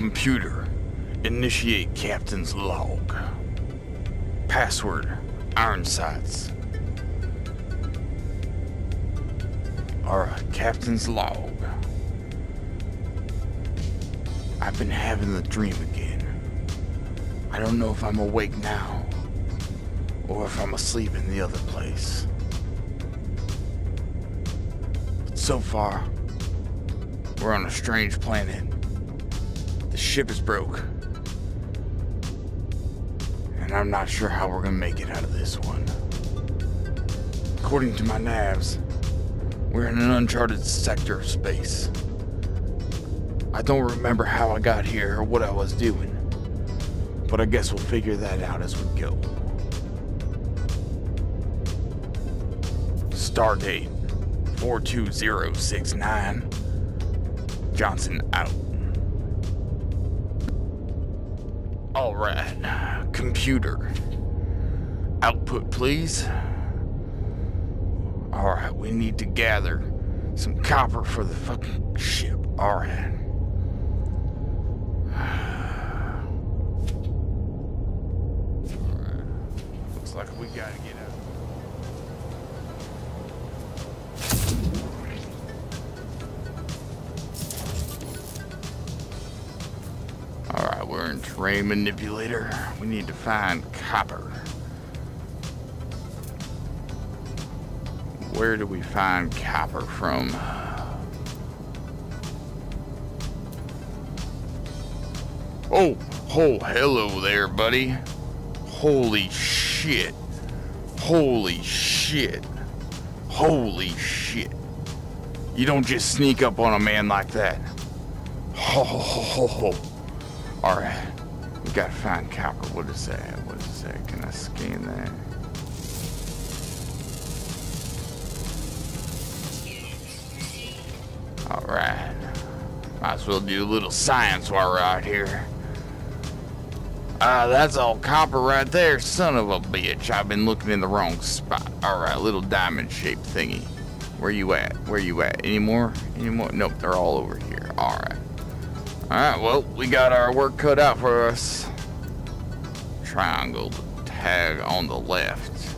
Computer, initiate captain's log. Password, Ironsides. Alright, captain's log. I've been having the dream again. I don't know if I'm awake now, or if I'm asleep in the other place. But so far, we're on a strange planet. Ship is broke. And I'm not sure how we're gonna make it out of this one. According to my navs, we're in an uncharted sector of space. I don't remember how I got here or what I was doing. But I guess we'll figure that out as we go. Stardate 42069. Johnson out. Alright, computer. Output, please. Alright, we need to gather some copper for the fucking ship. Alright. Looks like we gotta get terrain manipulator. We need to find copper. Where do we find copper from? Oh, oh, hello there, buddy. Holy shit. Holy shit. Holy shit. You don't just sneak up on a man like that. Ho ho ho ho ho. Alright. We gotta find copper. What is that? What is that? Can I scan that? Alright. Might as well do a little science while we're out here. Ah, that's all copper right there, son of a bitch. I've been looking in the wrong spot. Alright, little diamond shaped thingy. Where you at? Where you at? Any more? Any more? Nope, they're all over here. Alright. Alright, well, we got our work cut out for us. Triangle tag on the left.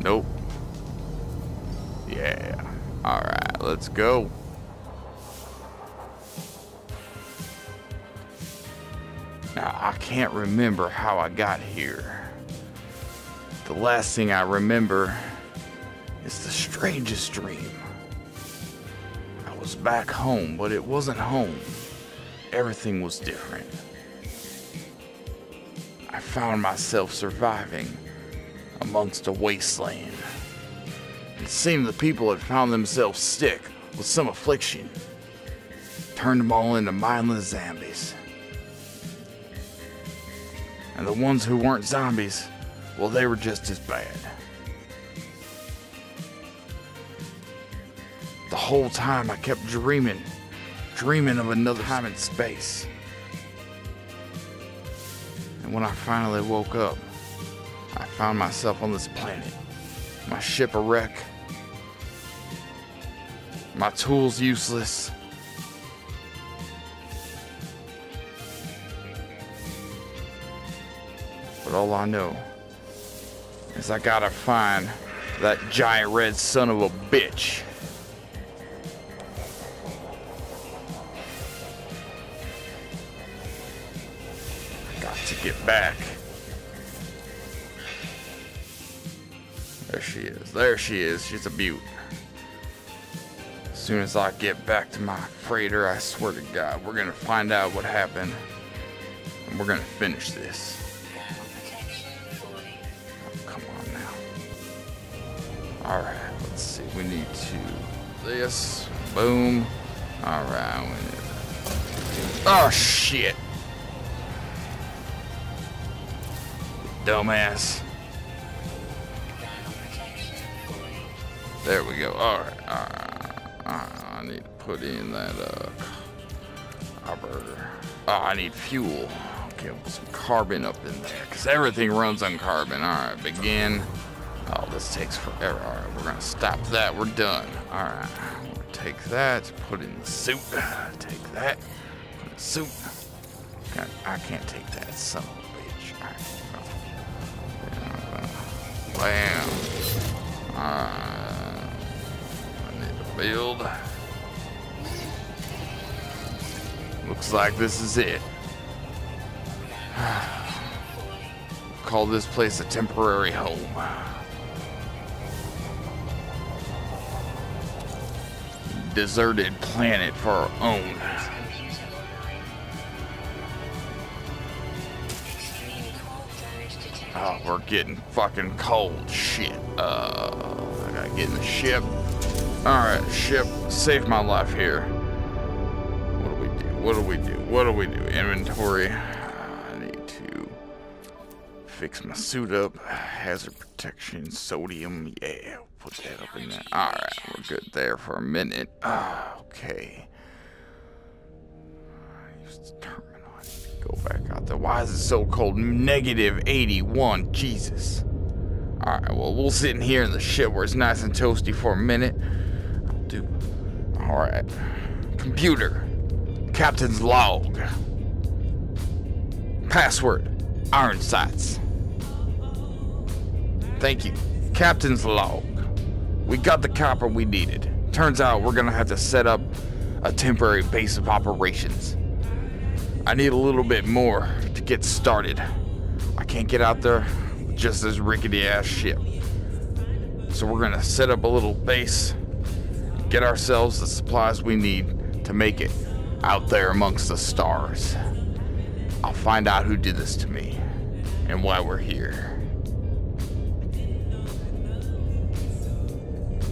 Nope. Yeah. Alright, let's go. Now, I can't remember how I got here. The last thing I remember is the strangest dream. Back home, but it wasn't home. Everything was different. I found myself surviving amongst a wasteland. It seemed the people had found themselves sick with some affliction, turned them all into mindless zombies. And the ones who weren't zombies, well, they were just as bad. The whole time I kept dreaming, dreaming of another time in space. And when I finally woke up, I found myself on this planet. My ship a wreck. My tools useless. But all I know is I gotta find that giant red son of a bitch. Get back. There she is. There she is. She's a beaut. As soon as I get back to my freighter, I swear to God, we're gonna find out what happened. And we're gonna finish this. Come on now. Alright, let's see. We need to this. Boom. Alright. Oh shit. Dumbass. There we go. Alright, alright. Uh, alright. Uh, I need to put in that uh copper. Oh, I need fuel. Okay, put some carbon up in there. Cause everything runs on carbon. Alright, begin. Oh, this takes forever. Alright, we're gonna stop that. We're done. Alright. take that. Put in the suit. Take that. Put in the suit. I can't take that son Bam. Alright. I need to build. Looks like this is it. Call this place a temporary home. Deserted planet for our own. Getting fucking cold. Shit. Uh, I gotta get in the ship. Alright, ship. Save my life here. What do we do? What do we do? What do we do? Inventory. I need to fix my suit up. Hazard protection, sodium. Yeah, put that up in there. Alright, we're good there for a minute. Ah, okay. Go back out there. Why is it so cold? Negative 81. Jesus. Alright, well, we'll sit in here in the ship where it's nice and toasty for a minute. I'll do. Alright. Computer. Captain's log. Password. Iron sights. Thank you. Captain's log. We got the copper we needed. Turns out we're gonna have to set up a temporary base of operations. I need a little bit more to get started. I can't get out there with just this rickety ass ship. So we're gonna set up a little base, get ourselves the supplies we need to make it out there amongst the stars. I'll find out who did this to me and why we're here.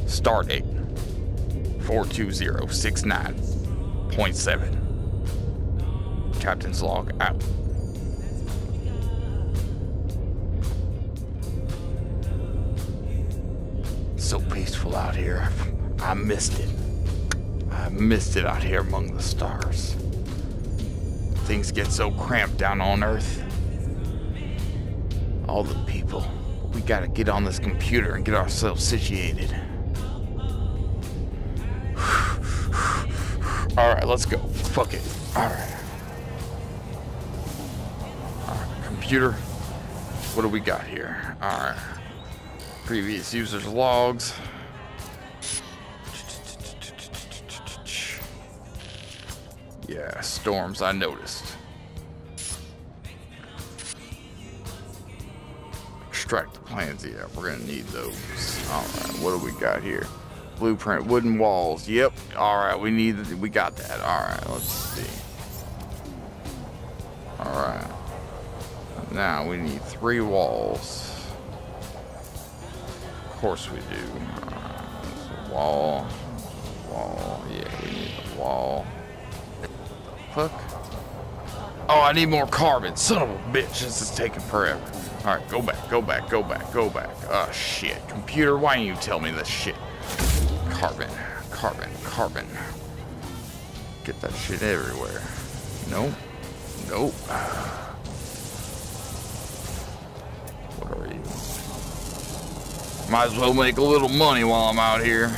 Stardate 42069.7. Captain's log out. So peaceful out here. I missed it. I missed it out here among the stars. Things get so cramped down on Earth. All the people. We gotta get on this computer and get ourselves situated. Alright, let's go. Fuck it. Alright. Computer. What do we got here? Alright. Previous users logs. Yeah, storms, I noticed. Extract the plans, yeah, we're gonna need those. Alright, what do we got here? Blueprint, wooden walls, yep. Alright, we need, we got that. Alright, let's see. Now we need three walls. Of course we do. Uh, wall. Wall, yeah, we need a wall fuck? Oh, I need more carbon. Son of a bitch, this is taking forever. Alright, go back, go back, go back, go back. Oh, shit. Computer, why didn't you tell me this shit? Carbon, carbon, carbon. Get that shit everywhere. Nope. Nope. Might as well make a little money while I'm out here.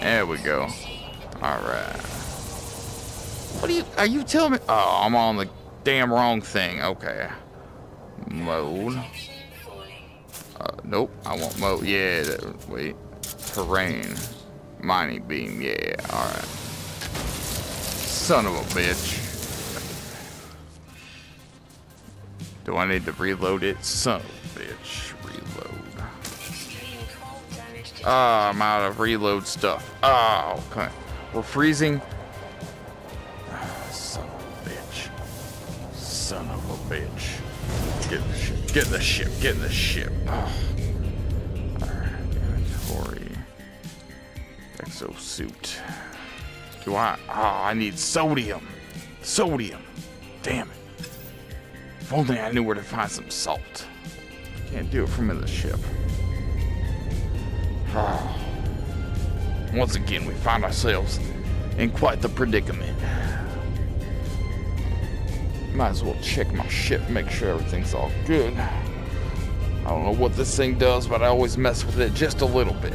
There we go. Alright. What are you, are you telling me? Oh, I'm on the damn wrong thing. Okay. Mode. Uh, nope, I want mode. Yeah, that, wait. Terrain. Mining beam, yeah, alright. Son of a bitch. Do I need to reload it? Son of a bitch. Reload. Ah, I'm out of reload stuff. Oh, okay. We're freezing. Ah, son of a bitch. Son of a bitch. Get in the ship. Get in the ship. Get in the ship. Oh. Inventory. Exosuit. Do I? Oh, I need sodium. Sodium. Damn it. If only I knew where to find some salt. Can't do it from in the ship. Once again, we find ourselves in quite the predicament. Might as well check my ship, make sure everything's all good. I don't know what this thing does, but I always mess with it just a little bit.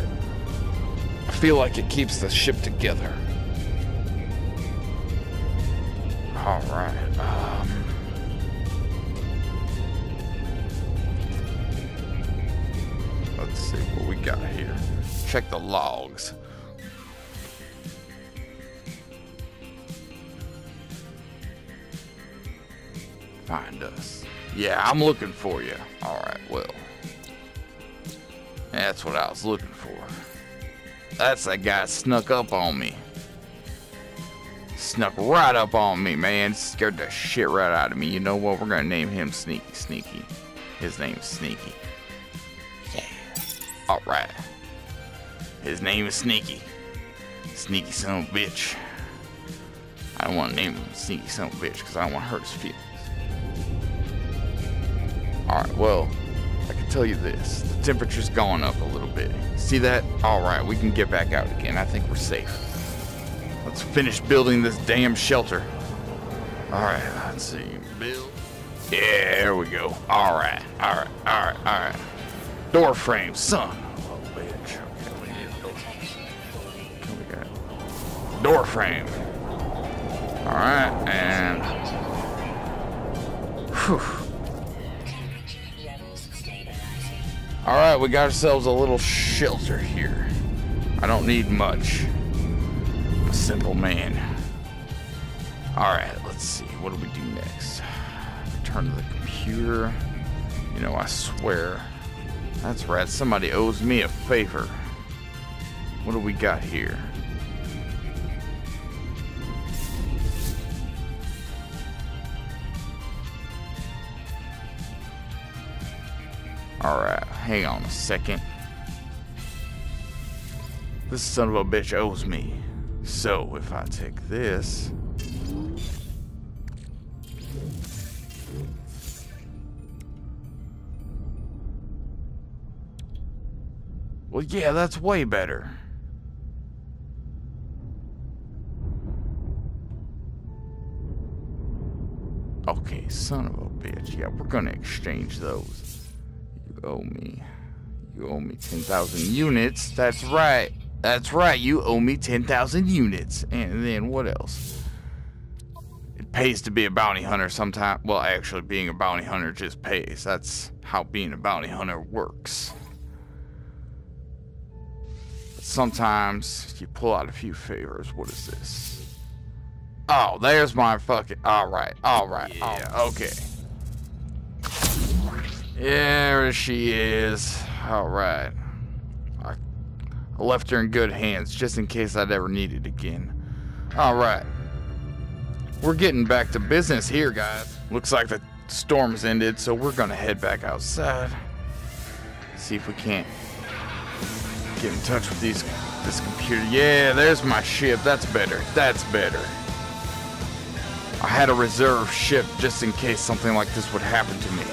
I feel like it keeps the ship together. All right. Uh, Check the logs. Find us. Yeah, I'm looking for you. All right, well. That's what I was looking for. That's that guy snuck up on me. Snuck right up on me, man. Scared the shit right out of me. You know what? We're gonna name him Sneaky Sneaky. His name's Sneaky. Yeah. Alright. His name is Sneaky. Sneaky son of a bitch. I don't want to name him Sneaky son of a bitch because I don't want to hurt his feelings. Alright, well, I can tell you this. The temperature's gone up a little bit. See that? Alright, we can get back out again. I think we're safe. Let's finish building this damn shelter. Alright, let's see. Build. Yeah, there we go. Alright, alright, alright, alright. Door frame, son. Door frame. Alright, and. Whew. Alright, we got ourselves a little shelter here. I don't need much. I'm a simple man. Alright, let's see. What do we do next? Return to the computer. You know, I swear. That's right, somebody owes me a favor. What do we got here? Alright, hang on a second. This son of a bitch owes me. So, if I take this... Well, yeah, that's way better. Okay, son of a bitch. Yeah, we're gonna exchange those. You owe me. You owe me 10,000 units. That's right. That's right. You owe me 10,000 units. And then what else? It pays to be a bounty hunter sometimes. Well, actually, being a bounty hunter just pays. That's how being a bounty hunter works. But sometimes you pull out a few favors. What is this? Oh, there's my fucking. All right. All right. Yeah. okay. There she is. All right. I left her in good hands just in case I'd ever need it again. All right. We're getting back to business here, guys. Looks like the storm's ended, so we're gonna head back outside. See if we can't get in touch with these this computer. Yeah, there's my ship. That's better. That's better. I had a reserve ship just in case something like this would happen to me.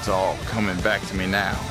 It's all coming back to me now.